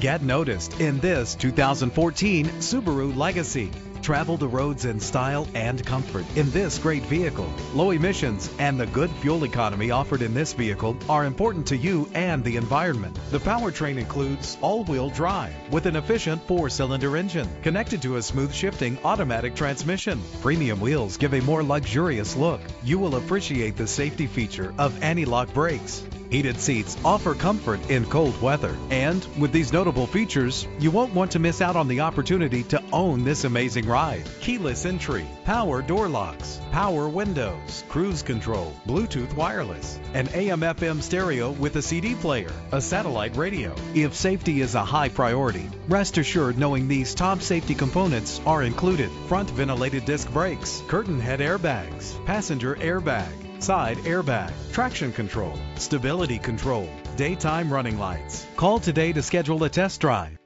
Get noticed in this 2014 Subaru Legacy. Travel the roads in style and comfort in this great vehicle. Low emissions and the good fuel economy offered in this vehicle are important to you and the environment. The powertrain includes all-wheel drive with an efficient four-cylinder engine connected to a smooth shifting automatic transmission. Premium wheels give a more luxurious look. You will appreciate the safety feature of anti-lock brakes. Heated seats offer comfort in cold weather. And with these notable features, you won't want to miss out on the opportunity to own this amazing ride. Keyless entry, power door locks, power windows, cruise control, Bluetooth wireless, an AM FM stereo with a CD player, a satellite radio. If safety is a high priority, rest assured knowing these top safety components are included. Front ventilated disc brakes, curtain head airbags, passenger airbag, side airbag, traction control, stability control, daytime running lights. Call today to schedule a test drive.